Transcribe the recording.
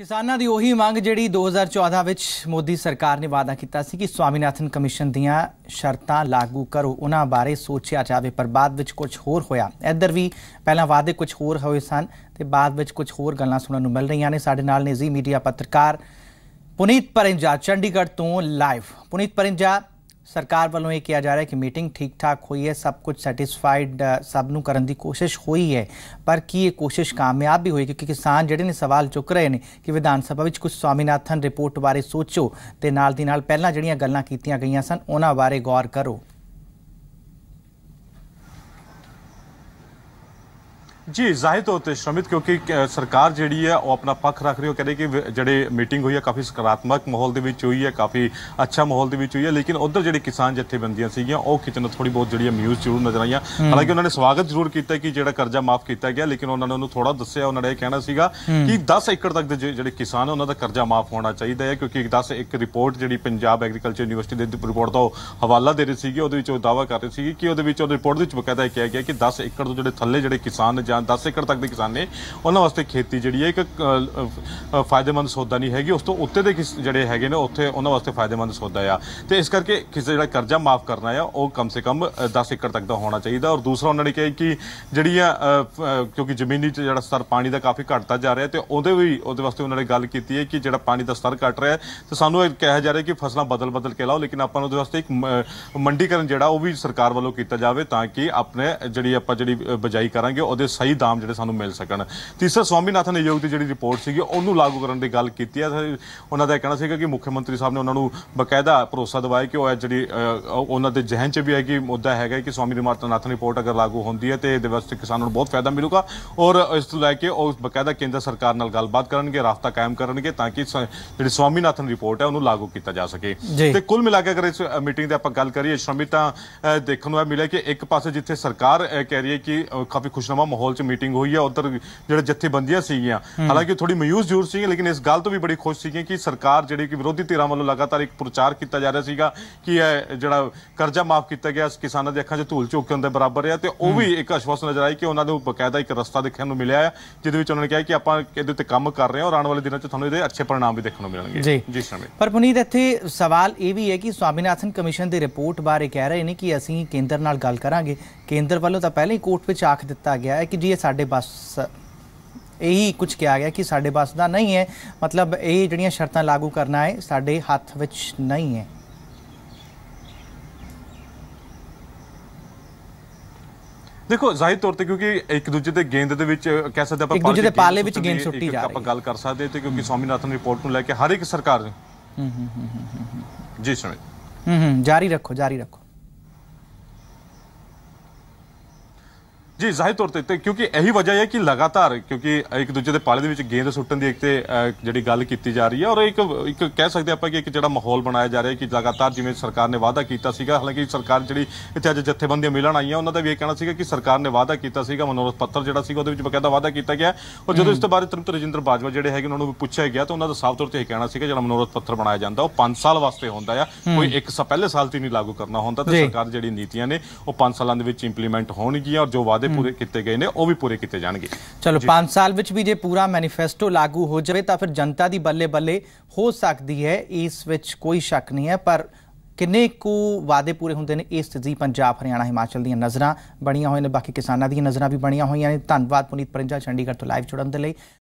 ਕਿਸਾਨਾਂ ਦੀ ਉਹੀ ਮੰਗ ਜਿਹੜੀ 2014 ਵਿੱਚ ਮੋਦੀ ਸਰਕਾਰ ਨੇ ਵਾਅਦਾ ਕੀਤਾ ਸੀ ਕਿ ਸਵਾਮੀਨਾਥਨ ਕਮਿਸ਼ਨ ਦੀਆਂ ਸ਼ਰਤਾਂ ਲਾਗੂ ਕਰੋ। ਉਹਨਾਂ ਬਾਰੇ ਸੋਚਿਆ ਜਾਵੇ, ਪਰ ਬਾਅਦ ਵਿੱਚ ਕੁਝ ਹੋਰ ਹੋਇਆ। ਇੱਧਰ ਵੀ ਪਹਿਲਾਂ ਵਾਅਦੇ ਕੁਝ ਹੋਰ ਹੋਏ ਸਨ ਤੇ ਬਾਅਦ ਵਿੱਚ ਕੁਝ ਹੋਰ ਗੱਲਾਂ ਸੁਣਨ ਨੂੰ ਮਿਲ ਰਹੀਆਂ ਨੇ। ਸਾਡੇ ਨਾਲ ਨੇ ਜ਼ੀ ਮੀਡੀਆ ਪੱਤਰਕਾਰ ਪੁਨੀਤ ਪਰਿੰਜਾ, ਚੰਡੀਗੜ੍ਹ ਤੋਂ ਲਾਈਵ ਪੁਨੀਤ ਪਰਿੰਜਾ ਸਰਕਾਰ ਵੱਲੋਂ ਇਹ ਕਿਹਾ ਜਾ ਰਿਹਾ ਕਿ ਮੀਟਿੰਗ ਠੀਕ ਠਾਕ ਹੋਈ ਹੈ, ਸਭ ਕੁਝ ਸੈਟੀਸਫਾਈਡ ਸਭ ਨੂੰ ਕਰਨ ਦੀ ਕੋਸ਼ਿਸ਼ ਹੋਈ ਹੈ। ਪਰ ਕੀ ਇਹ ਕੋਸ਼ਿਸ਼ ਕਾਮਯਾਬ ਵੀ ਹੋਈ? ਕਿਉਂਕਿ ਕਿਸਾਨ ਜਿਹੜੇ ਨੇ ਸਵਾਲ ਚੁੱਕ ਰਹੇ ਨੇ ਕਿ ਵਿਧਾਨ ਸਭਾ ਵਿੱਚ ਕੁਝ ਸਵਾਮੀਨਾਥਨ ਰਿਪੋਰਟ ਬਾਰੇ ਸੋਚੋ ਤੇ ਨਾਲ ਦੀ ਨਾਲ ਪਹਿਲਾਂ ਜਿਹੜੀਆਂ ਗੱਲਾਂ ਕੀਤੀਆਂ ਗਈਆਂ ਸਨ, ਉਹਨਾਂ ਬਾਰੇ ਗੌਰ ਕਰੋ। ਜੀ ਜ਼ਾਹਿਰ ਤੌਰ ਤੇ ਸ਼ਰਮਿਤ ਕਿਉਂਕਿ ਸਰਕਾਰ ਜਿਹੜੀ ਹੈ ਉਹ ਆਪਣਾ ਪੱਖ ਰੱਖ ਰਹੀ ਹੈ। ਕਹਿੰਦੇ ਕਿ ਜਿਹੜੇ ਮੀਟਿੰਗ ਹੋਈ ਹੈ ਕਾਫੀ ਸਕਾਰਾਤਮਕ ਮਾਹੌਲ ਦੇ ਵਿੱਚ ਹੋਈ ਹੈ ਕਾਫੀ ਅੱਛਾ ਮਾਹੌਲ ਦੇ ਵਿੱਚ ਹੋਈ ਹੈ। ਲੇਕਿਨ ਉਧਰ ਜਿਹੜੇ ਕਿਸਾਨ ਜਥੇਬੰਦੀਆਂ ਸੀਗੀਆਂ ਉਹ ਕਿਤੇ ਨਾ ਥੋੜੀ ਬਹੁਤ ਜਿਹੜੀ ਮਿਊਜ਼ ਜ਼ਰੂਰ ਨਜ਼ਰ ਆਈਆਂ। ਹਾਲਾਂਕਿ ਉਹਨਾਂ ਨੇ ਸਵਾਗਤ ਜ਼ਰੂਰ ਕੀਤਾ ਕਿ ਜਿਹੜਾ ਕਰਜ਼ਾ ਮਾਫ ਕੀਤਾ ਗਿਆ ਲੇਕਿਨ ਉਹਨਾਂ ਨੇ ਉਹਨੂੰ ਥੋੜਾ ਦੱਸਿਆ ਉਹਨਾਂ ਨੇ ਇਹ ਕਹਿਣਾ ਸੀਗਾ ਕਿ 10 ਏਕੜ ਤੱਕ ਦੇ ਜਿਹੜੇ ਕਿਸਾਨ ਉਹਨਾਂ ਦਾ ਕਰਜ਼ਾ ਮਾਫ ਹੋਣਾ ਚਾਹੀਦਾ ਹੈ ਕਿਉਂਕਿ 10 ਇੱਕ ਰਿਪੋਰਟ ਜਿਹੜੀ ਪੰਜਾਬ ਐਗਰੀਕਲਚਰ ਯੂਨੀਵਰਸਿਟੀ ਦੇ ਰਿਪੋਰਟ ਦਾ ਹਵਾਲਾ ਦੇ ਰਹੀ ਸੀਗੀ ਉਹਦੇ ਵਿੱਚ ਉਹ ਦਾਅਵਾ ਕਰ ਰਹੇ ਸੀਗੇ ਕਿ ਉਹਦੇ ਵਿੱਚ ਉਹ ਰਿਪੋਰਟ ਦੇ ਵਿੱਚ ਬਕਾਇਦਾ ਇਹ ਕਿਹਾ ਗਿਆ ਕਿ 10 ਏਕੜ ਤੋਂ ਜਿਹੜੇ ਥੱਲੇ ਜਿਹੜੇ ਕਿਸਾਨ ਨੇ ਜਾਂ 10 ਏਕੜ ਤੱਕ ਦੇ ਕਿਸਾਨ ਨੇ ਉਹਨਾਂ ਵਾਸਤੇ ਖੇਤੀ ਜਿਹੜੀ ਹੈ ਇੱਕ ਫਾਇਦੇਮੰਦ ਸੌਦਾ ਨਹੀਂ ਹੈਗੀ। ਉਸ ਤੋਂ ਉੱਤੇ ਦੇ ਜਿਹੜੇ ਹੈਗੇ ਨੇ ਉੱਥੇ ਉਹਨਾਂ ਵਾਸਤੇ ਫਾਇਦੇਮੰਦ ਸੌਦਾ ਆ। ਤੇ ਇਸ ਕਰਕੇ ਕਿਸੇ ਜਿਹੜਾ ਕਰਜ਼ਾ ਮਾਫ ਕਰਨਾ ਆ ਉਹ ਕਮ ਸੇ ਕਮ ਅ, 10 ਏਕੜ ਤੱਕ ਦਾ ਹੋਣਾ ਚਾਹੀਦਾ। ਔਰ ਦੂਸਰਾ ਉਹਨਾਂ ਨੇ ਕਿਹਾ ਕਿ ਜਿਹੜੀਆਂ ਕਿਉਂਕਿ ਜ਼ਮੀਨੀ ਚ ਜਿਹੜਾ ਸਤਰ ਪਾਣੀ ਦਾ ਕਾਫੀ ਘਟਦਾ ਜਾ ਰਿਹਾ ਤੇ ਉਹਦੇ ਵੀ ਉਹਦੇ ਵਾਸਤੇ ਉਹਨਾਂ ਨੇ ਗੱਲ ਕੀਤੀ ਹੈ ਕਿ ਜਿਹੜਾ ਪਾਣੀ ਦਾ ਸਤਰ ਘਟ ਰਿਹਾ ਤੇ ਸਾਨੂੰ ਇਹ ਕਿਹਾ ਜਾ ਰਿਹਾ ਕਿ ਫਸਲਾਂ ਬਦਲ ਬਦਲ ਕੇ ਲਾਓ ਲੇਕਿਨ ਆਪਾਂ ਨੂੰ ਉਹਦੇ ਵਾਸਤੇ ਇੱਕ ਮੰਡੀਕਰਨ ਜਿਹੜਾ ਉਹ ਵੀ ਸਰਕਾਰ ਵੱਲੋਂ ਕੀਤਾ ਜਾਵੇ ਤਾਂ ਕਿ ਆਪਣੇ ਜਿਹੜੀ ਆਪਾਂ ਜਿਹੜੀ ਅ, ਬਜਾਈ ਕਰਾਂਗੇ ਉਹਦੇ ਸਹੀ ਦਾਮ ਜਿਹੜੇ ਸਾਨੂੰ ਮਿਲ ਸਕਣ। ਤੀਸਰਾ ਸਵਾਮੀਨਾਥਨ ਆਯੋਗ ਦੀ ਜਿਹੜੀ ਰਿਪੋਰਟ ਸੀਗੀ ਉਹਨੂੰ ਲਾਗੂ ਕਰਨ ਦੀ ਗੱਲ ਕੀਤੀ ਹੈ। ਉਹਨਾਂ ਦਾ ਕਹਿਣਾ ਸੀਗਾ ਕਿ ਮੁੱਖ ਮੰਤਰੀ ਸਾਹਿਬ ਨੇ ਉਹਨਾਂ ਨੂੰ ਬਕਾਇਦਾ ਭਰੋਸਾ ਦਿਵਾਇਆ ਕਿ ਉਹ ਜਿਹੜੀ ਉਹਨਾਂ ਦੇ ਜ਼ਿਹਨ 'ਚ ਵੀ ਹੈ ਕਿ ਮੁੱਦਾ ਹੈਗਾ ਕਿ ਸਵਾਮੀਨਾਥਨ ਰਿਪੋਰਟ ਅਗਰ ਲਾਗੂ ਹੁੰਦੀ ਹੈ ਤੇ ਇਹਦੇ ਵਾਸਤੇ ਕਿਸਾਨਾਂ ਨੂੰ ਬਹੁਤ ਫਾਇਦਾ ਮਿਲੂਗਾ ਔਰ ਇਸ ਤੋਂ ਲੈ ਕੇ ਉਹ ਬਕਾਇਦਾ ਕੇਂਦਰ ਸਰਕਾਰ ਨਾਲ ਗੱਲਬਾਤ ਕਰਨਗੇ ਰਾਬਤਾ ਕਾਇਮ ਕਰਨਗੇ ਤਾਂ ਕਿ ਜਿਹੜੀ ਸਵਾਮੀਨਾਥਨ ਰਿਪੋਰਟ ਹੈ ਉਹਨੂੰ ਲਾਗੂ ਕੀਤਾ ਜਾ ਸਕੇ। ਤੇ ਕੁੱਲ ਮਿਲਾ ਕੇ ਅਗਰ ਇਸ ਮੀਟਿੰਗ ਦੀ ਆਪਾਂ ਗੱਲ ਕਰੀਏ ਤਾਂ ਅ, ਦੇਖਣ ਨੂੰ ਇਹ ਮਿਲਿਆ ਕਿ ਇੱਕ ਪਾਸੇ ਜਿੱਥੇ ਸਰਕਾਰ ਕਹਿ ਰਹੀ ਹੈ ਕਿ ਕਾਫੀ ਖੁਸ਼ਨੁਮਾ ਮਾਹੌਲ 'ਚ ਮੀਟਿੰਗ ਹੋਈ ਹੈ ਉਧਰ ਜਿਹੜੇ ਜਥੇਬੰਦੀਆਂ ਸੀਗੀਆਂ। ਹਾਲਾਂਕਿ ਥੋੜੀ ਮਾਯੂਸ ਜ਼ਰੂਰ ਸੀਗੀਆਂ ਲੇਕਿਨ ਇਸ ਗੱਲ ਤੋਂ ਵੀ ਬੜੀ ਖੁਸ਼ ਸੀਗੀਆਂ ਕਿ ਸਰਕਾਰ ਜਿਹੜੀ ਕਿ ਵਿਰੋਧੀ ਧਿਰਾਂ ਵੱਲੋਂ ਲਗਾਤਾਰ ਇੱਕ ਪ੍ਰਚਾਰ ਕੀਤਾ ਜਾ ਰਿਹਾ ਸੀਗਾ ਕਿ ਇਹ ਜਿਹੜਾ ਕਰਜ਼ਾ ਮਾਫ ਕੀਤਾ ਗਿਆ ਕਿਸਾਨਾਂ ਦੇ ਅੱਖਾਂ 'ਚ ਧੂਲ ਝੋਕਣ ਦੇ ਬਰਾਬਰ ਹੈ ਤੇ ਉਹ ਵੀ ਇੱਕ ਅਸ਼ਵਾਸਨ ਨਜ਼ਰ ਆਈ ਕਿ ਉਹਨਾਂ ਨੂੰ ਬਕਾਇਦਾ ਇੱਕ ਰਸਤਾ ਦੇਖਣ ਨੂੰ ਮਿਲਿਆ ਹੈ ਜਿਹਦੇ ਵਿੱਚ ਉਹਨਾਂ ਨੇ ਕਿਹਾ ਕਿ ਆਪਾਂ ਇਹਦੇ ਉੱਤੇ ਕੰਮ ਕਰ ਰਹੇ ਹਾਂ ਔਰ ਆਉਣ ਵਾਲੇ ਦਿਨਾਂ 'ਚ ਤੁਹਾਨੂੰ ਇਹਦੇ ਅੱਛੇ ਪਰਿਣਾਮ ਵੀ ਦੇਖਣ ਨੂੰ ਮਿਲਣਗੇ। ਜੀ। ਜੀ ਸ਼ਰਮਿਤ ਪਰ ਪੁਨੀਤ ਇੱਥੇ ਸਵਾਲ ਇਹ ਵੀ ਹੈ ਕਿ ਸਵਾਮੀਨਾਥਨ ਕਮਿਸ਼ਨ ਦੀ ਰਿਪੋਰਟ ਬਾਰੇ ਕਹਿ ਰਹੇ ਨੇ ਕਿ ਅਸੀਂ ਕੇਂਦਰ ਨਾਲ ਗੱਲ ਕਰਾਂਗੇ। ਕੇਂਦਰ ਵੱਲੋਂ ਤਾਂ ਪਹਿਲਾਂ ਹੀ ਕੋਰਟ ਵਿੱਚ ਆਖ ਦਿੱਤਾ ਗਿਆ ਹੈ ਕਿ ਜੀ ਇਹ ਸਾਡੇ ਬਸ ਇਹੀ ਕੁਝ ਕਿਹਾ ਗਿਆ ਕਿ ਸਾਡੇ ਬਸ ਦਾ ਨਹੀਂ ਹੈ। ਮਤਲਬ ਇਹ ਜਿਹੜੀਆਂ ਸ਼ਰਤਾਂ ਲਾਗੂ ਕਰਨਾ ਹੈ ਸਾਡੇ ਹੱਥ ਵਿੱਚ ਨਹੀਂ ਹੈ। ਦੇਖੋ ਜ਼ਾਹਿਰ ਤੌਰ ਤੇ ਕਿਉਂਕਿ ਇੱਕ ਦੂਜੇ ਦੇ ਗੇਂਦ ਦੇ ਵਿੱਚ ਕਹਿ ਸਕਦੇ ਆਪਾਂ ਇੱਕ ਦੂਜੇ ਦੇ ਪਾਲੇ ਵਿੱਚ ਗੇਂਦ ਸੁੱਟੀ ਜਾ ਰਹੀ ਆਪਾਂ ਗੱਲ ਕਰ ਸਕਦੇ ਹਾਂ ਤੇ ਕਿਉਂਕਿ ਸਵਾਮੀਨਾਥਨ ਰਿਪੋਰਟ ਨੂੰ ਲੈ ਕੇ ਹਰ ਇੱਕ ਸਰਕਾਰ ਜੀ ਸਮਝ ਹੂੰ ਹੂੰ ਜਾਰੀ ਰੱਖੋ ਜਾਰੀ ਰੱਖੋ। ਜੀ ਜ਼ਾਹਿਰ ਤੌਰ ਤੇ ਕਿਉਂਕਿ ਇਹੀ ਵਜ੍ਹਾ ਹੈ ਕਿ ਲਗਾਤਾਰ ਕਿਉਂਕਿ ਇੱਕ ਦੂਜੇ ਦੇ ਪਾਲੇ ਦੇ ਵਿੱਚ ਗੇਂਦ ਸੁੱਟਣ ਦੀ ਇੱਕ ਤੇ ਜਿਹੜੀ ਗੱਲ ਕੀਤੀ ਜਾ ਰਹੀ ਹੈ ਔਰ ਇੱਕ ਇੱਕ ਕਹਿ ਸਕਦੇ ਆਪਾਂ ਕਿ ਇੱਕ ਜਿਹੜਾ ਮਾਹੌਲ ਬਣਾਇਆ ਜਾ ਰਿਹਾ ਕਿ ਲਗਾਤਾਰ ਜਿਵੇਂ ਸਰਕਾਰ ਨੇ ਵਾਅਦਾ ਕੀਤਾ ਸੀਗਾ ਹਾਲਾਂਕਿ ਸਰਕਾਰ ਜਿਹੜੀ ਇੱਥੇ ਅੱਜ ਜਥੇਬੰਦੀਆਂ ਮਿਲਣ ਆਈਆਂ ਉਹਨਾਂ ਦਾ ਵੀ ਇਹ ਕਹਿਣਾ ਸੀਗਾ ਕਿ ਸਰਕਾਰ ਨੇ ਵਾਅਦਾ ਕੀਤਾ ਸੀਗਾ ਮਨੋਰਥ ਪੱਤਰ ਜਿਹੜਾ ਸੀਗਾ ਉਹਦੇ ਵਿੱਚ ਬਕਾਇਦਾ ਵਾਅਦਾ ਕੀਤਾ ਗਿਆ ਔਰ ਜਦੋਂ ਇਸ ਤੋਂ ਬਾਅਦ ਤ੍ਰਿਪਤ ਰਜਿੰਦਰ ਬਾਜਵਾ ਜਿਹੜੇ ਹੈਗੇ ਉਹਨਾਂ ਨੂੰ ਪੁੱਛਿਆ ਗਿਆ ਤਾਂ ਉਹਨਾਂ ਦਾ ਸਾਫ਼ ਤੌਰ ਤੇ ਇਹ ਕਹਿਣਾ ਸੀਗਾ ਜਿਹੜਾ ਮਨੋਰਥ ਪੱਤਰ ਬਣਾਇਆ ਜਾਂਦਾ ਉਹ 5 ਸਾਲ ਵਾਸਤੇ ਹੁੰਦਾ ਆ ਕੋਈ ਇੱਕ ਸਾਲ ਪਹਿਲੇ ਸਾਲ ਤੇ ਨਹੀਂ ਲਾਗੂ ਕਰਨਾ ਹੁੰਦਾ ਤੇ। ਸਰਕਾਰ ਜਿਹੜੀ ਨੀਤੀਆਂ ਨੇ ਉਹ 5 ਸਾਲਾਂ ਦੇ ਵਿੱਚ ਇੰਪਲੀਮੈਂਟ ਹੋਣਗੀਆਂ ਔਰ ਜੋ ਵਾਅਦੇ ਪੂਰੇ ਕੀਤੇ ਗਏ ਨੇ ਉਹ ਵੀ ਪੂਰੇ ਕੀਤੇ ਜਾਣਗੇ। ਚਲੋ 5 ਸਾਲ ਵਿੱਚ ਵੀ ਜੇ ਪੂਰਾ ਮੈਨੀਫੈਸਟੋ ਲਾਗੂ ਹੋ ਜਾਵੇ ਤਾਂ ਫਿਰ ਜਨਤਾ ਦੀ ਬੱਲੇ ਬੱਲੇ ਹੋ ਸਕਦੀ ਹੈ ਇਸ ਵਿੱਚ ਕੋਈ ਸ਼ੱਕ ਨਹੀਂ ਹੈ ਪਰ ਕਿੰਨੇ ਕੁ ਵਾਅਦੇ ਪੂਰੇ ਹੁੰਦੇ ਨੇ ਇਸ ਜੀ ਪੰਜਾਬ ਹਰਿਆਣਾ ਹਿਮਾਚਲ ਦੀਆਂ ਨਜ਼ਰਾਂ ਬਣੀਆਂ ਹੋਈਆਂ ਨੇ ਬਾਕੀ ਕਿਸਾਨਾਂ ਦੀਆਂ ਨਜ਼ਰਾਂ ਵੀ ਬਣੀਆਂ ਹੋਈਆਂ ਨੇ। ਧੰਨਵਾਦ ਪੁਨੀਤ ਪਰਿੰਜਾ ਚੰਡੀਗੜ੍ਹ ਤੋਂ ਲਾਈਵ ਜੁੜਨ ਦੇ ਲਈ।